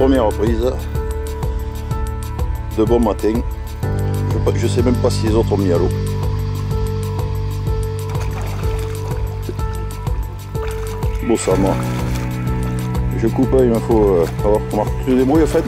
première reprise de bon matin. Je, sais même pas si les autres ont mis à l'eau. Bon ça moi. Je coupe, il me faut euh, avoir comment tu te débrouilles en fait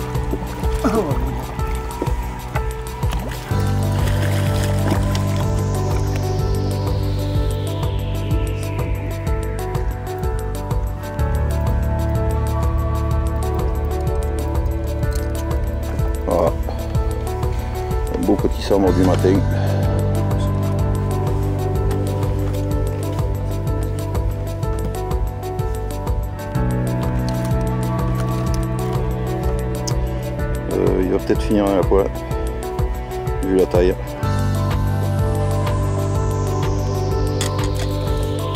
peut-être finir à la poêle, vu la taille.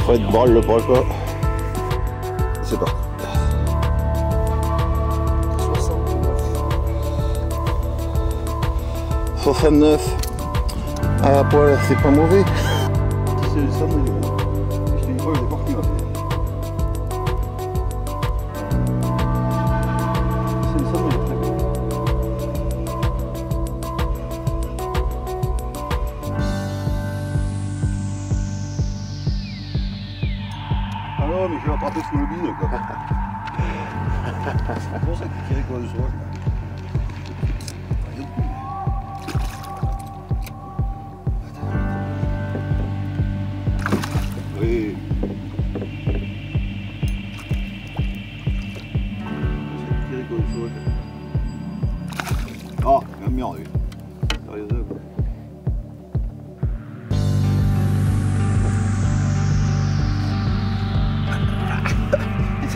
Fred balle le bras quoi. C'est parti. 69 à la poêle, c'est pas mauvais. C'est le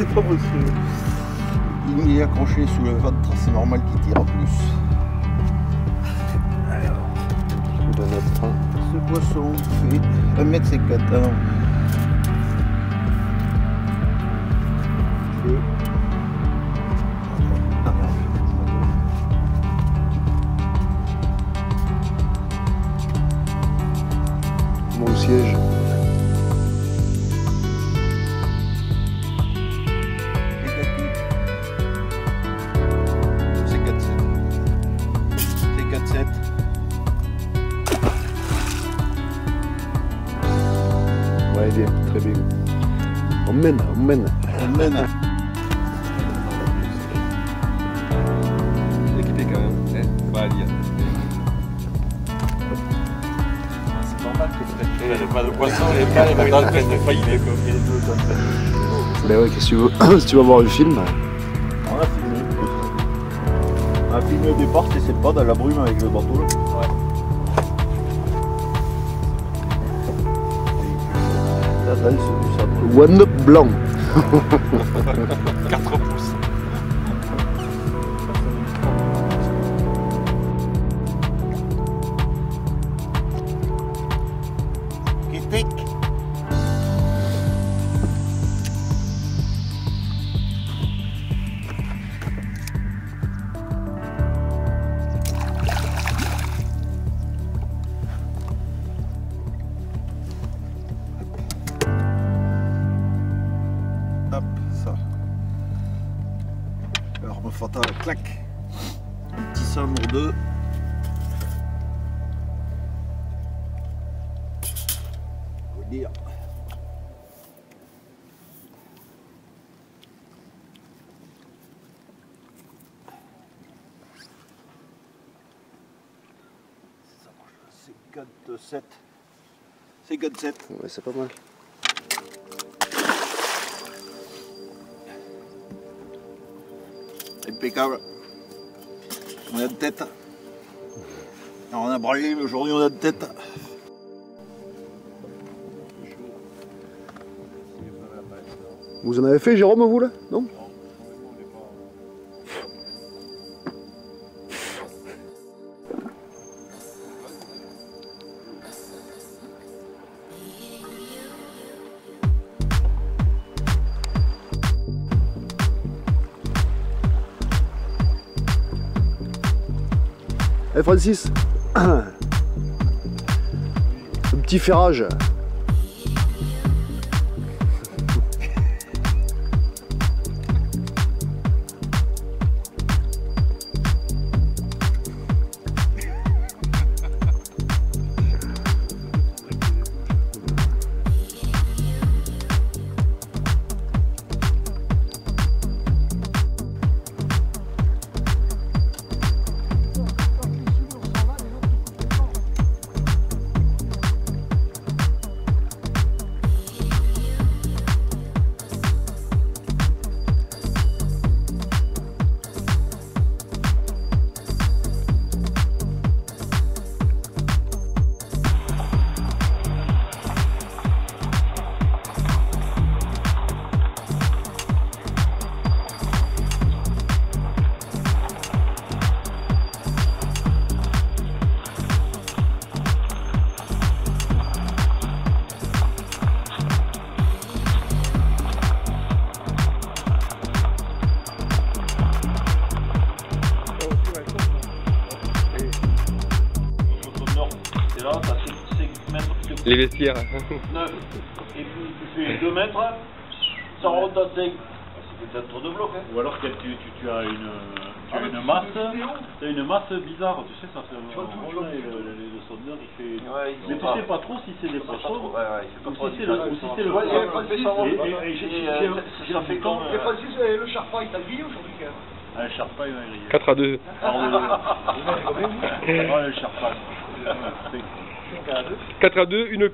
c'est pas possible. Il est accroché sous le ventre, c'est normal qu'il tire en plus. Alors, ce poisson fait 1m54. Très bien. On mène, on mène. On mène. Équipé quand même. Eh, c'est pas à. Ah, c'est normal que Fred il n'y a pas de poisson, il n'y a pas de le de faillite. Mais ouais, qu'est-ce que tu veux? Si tu vas voir le film. On a filmé. On a filmé au départ, c'est pas dans la brume avec le bateau. One blanc. 4 pouces. Dire. C'est 4, 7. C'est 4, 7. Ouais, c'est pas mal. impeccable. On a de tête. Alors on a braillé, mais aujourd'hui on a de tête. Vous en avez fait, Jérôme, vous, là Non Eh Francis Un petit ferrage. Les vestiaires. 9. Et puis tu fais 2 mètres, ça remonte à 5. C'est peut-être trop de bloc. Hein. Ou alors que tu, tu, tu as une, tu as une masse, tu as une masse bizarre, tu sais, ça fait et le, le, le sondeur il fait. Ouais, il mais tu pas. sais pas trop si c'est des poissons ouais, ouais, il fait pas ou trop si c'est le, ou si c'est le Ouais, il y avait pas de j'ai- euh, ça fait le Charpa, il t'a grillé aujourd'hui quand même. Ah, le charpa il va griller. 4 à 2. Ah, le. C'est- 4 à 2, une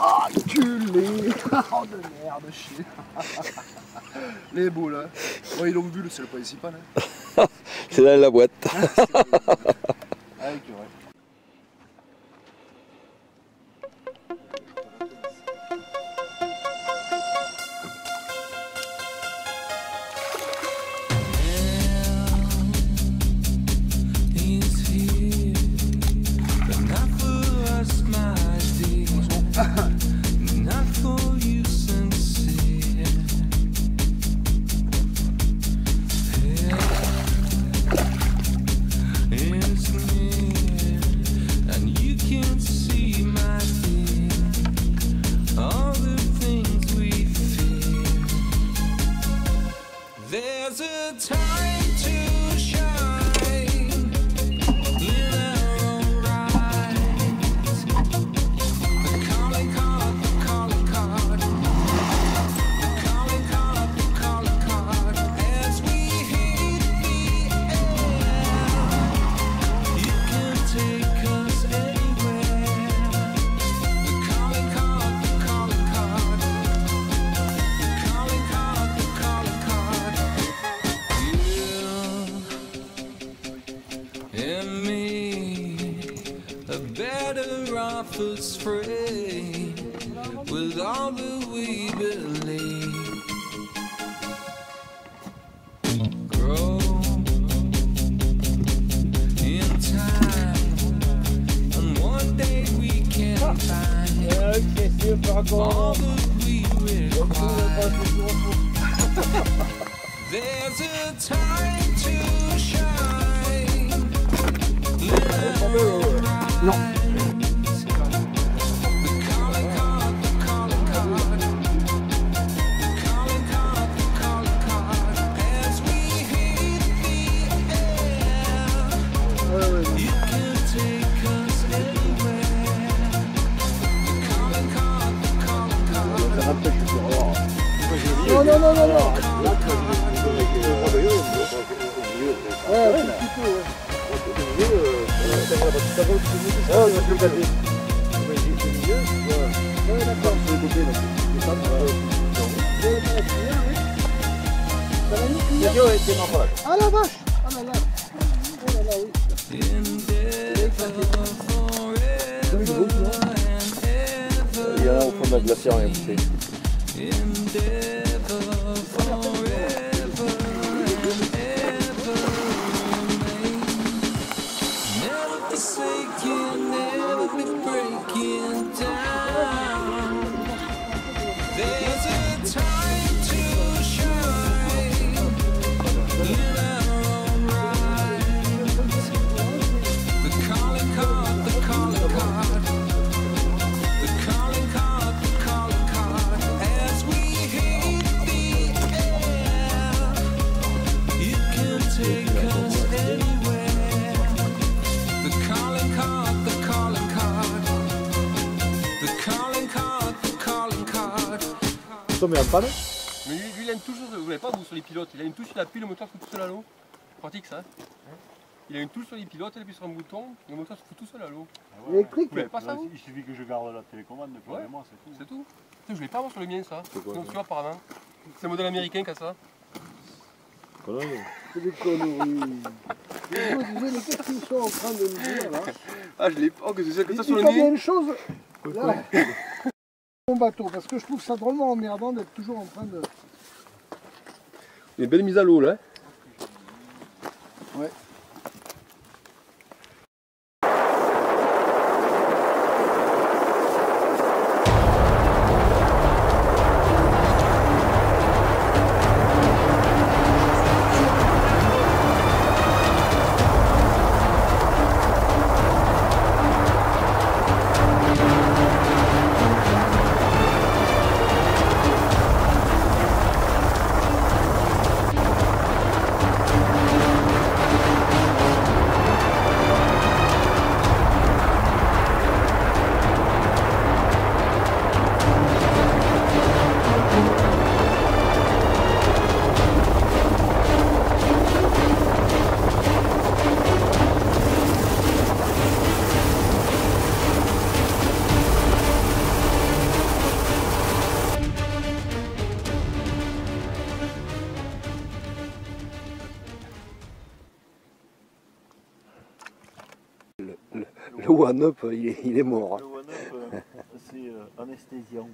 Ah, culé Oh de merde, chier Les boules, hein. Bon, ils l'ont vu, c'est le principal, hein. C'est dans la boîte. Ah, ok, ouais. As free with all that we believe. Grow in time, and one day we can find all that we. There's a time to shine. No. Non, non, non, non, non Ouais, un petit peu, ouais. Ouais, d'accord. Ça va nous cuire la vache Ah là oui. Il y a au fond la glacière, il Mais lui, lui, il a une touche, vous l'avez pas vous sur les pilotes, il a une touche, il appuie, le moteur se fout tout seul à l'eau. Pratique ça. Il a une touche sur les pilotes, il appuie sur un bouton, le moteur se fout tout seul à l'eau. Électrique Vous l'avez pas ça vous Il suffit que je garde la télécommande depuis Ouais. mois, c'est tout. C'est tout Je l'ai pas moi sur le mien ça. Donc tu vois apparemment. C'est le modèle américain qui a ça. C'est des conneries. Mais qu'est-ce qu'ils sont en train de me dire là Ah je l'ai pas, oh que c'est que ça sur Il le y a une chose. Là, bateau, parce que je trouve ça drôlement emmerdant d'être toujours en train de. Une belle mise à l'eau là. Ouais. One-up, il il est mort. Le one-up, euh, c'est euh, anesthésiant.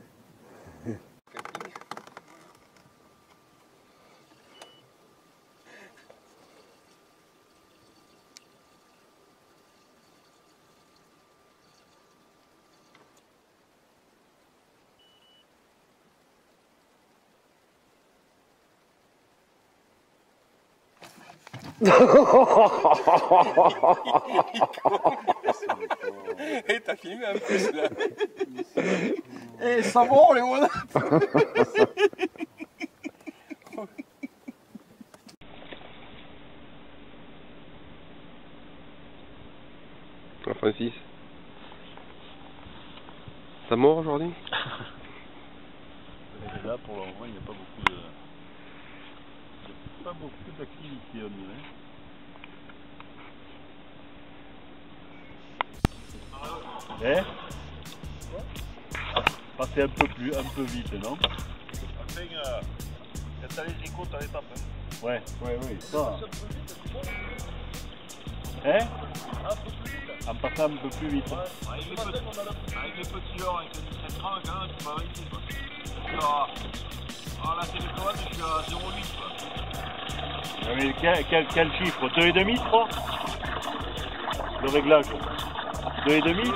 Et t'as filmé un peu là. Eh, ça va les voilà Ah, Francis? Ça mort aujourd'hui? Et là, pour le moment, il n'y a pas beaucoup pas beaucoup d'activité, on dirait. Eh Passez un peu plus, un peu vite, non? Enfin, euh, t'as les échos, t'as les tapes. Hein. Ouais, ouais, ouais, ça. Hein? En passant un peu plus vite. Avec les petits, avec les petits heures, avec les 17 ans, quand même, tu vas réussir. Quoi. Je suis à, à la télécommande, je suis à 0,8. Quoi. Ah, Mais quel, quel, quel chiffre? 2,5, 3 Le réglage 2,5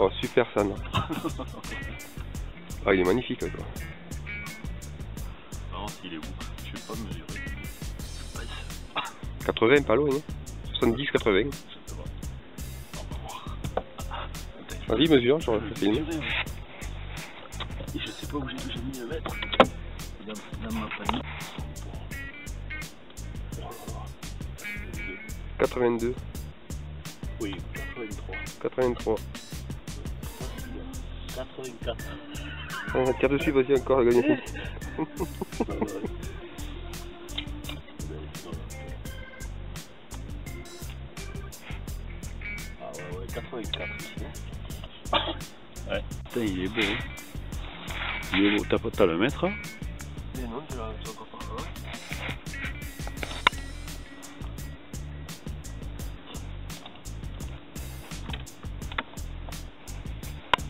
Oh, super San. Ah, il est magnifique, quoi. Non, s'il est où? Je sais pas mesurer. 80, pas loin, hein 70, 80. Vas-y, mesure, je refais filmer. Sais pas où j'ai mis le mètre. Dans, dans ma panique. 82, Oui, 83. 83. 84. On va tirer dessus, vas-y, encore, à gagner. Ah ouais, ouais, 84 ici. Ouais. Putain, il est beau. Hein. T'as le mètre Mais non, encore pas.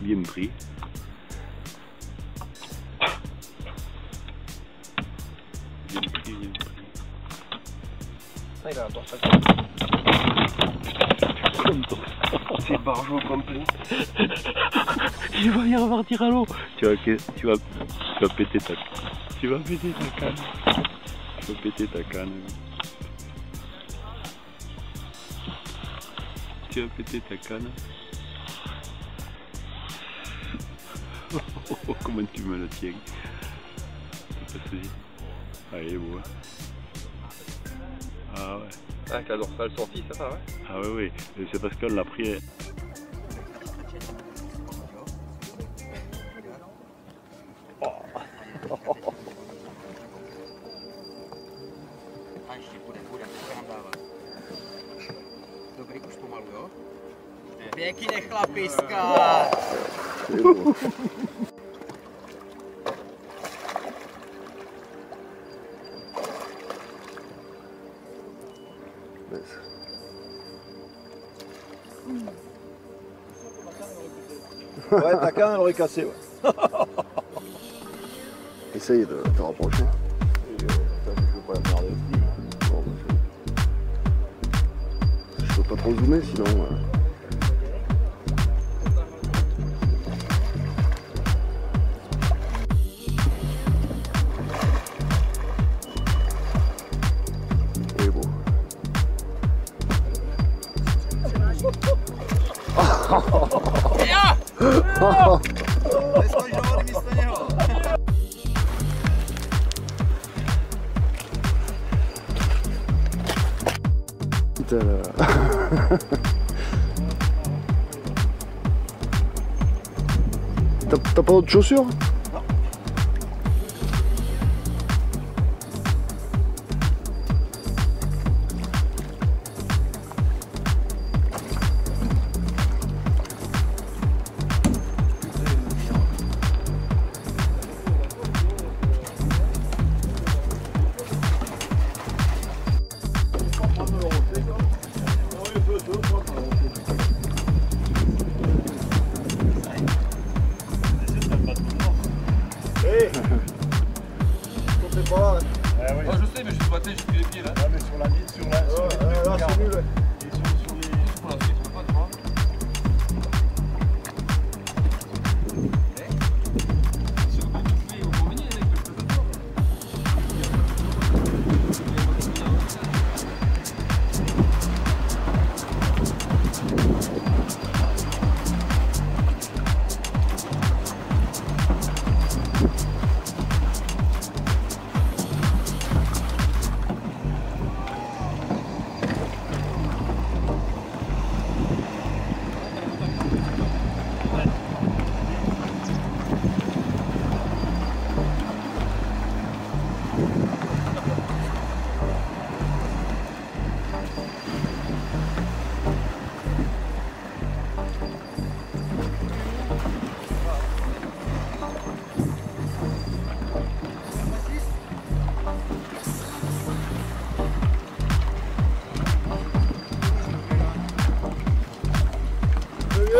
Bien pris. Bien pris, bien pris. Ah, il a un dorsal. C'est barjot complet. Il va y repartir à l'eau. Tu vas, tu vas, tu vas péter ta, tu vas péter ta canne. Tu vas péter ta canne. Tu vas péter ta canne. Oh, comment tu me le tiens. Pas de souci. Ah, hein. Ah ouais. Ah, que la dorsale sortie, ça va, ouais? Ah oui, oui. C'est parce qu'on l'a pris. Ouais, ta canne, elle cassé, ouais. Essaye de te rapprocher. Je veux pas peux pas trop zoomer, sinon... euh, T'as pas d'autres chaussures?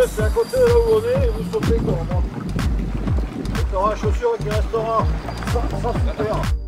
C'est à côté de là où on est, vous sautez quand on. Il y aura chaussures qui restera sans, sans super.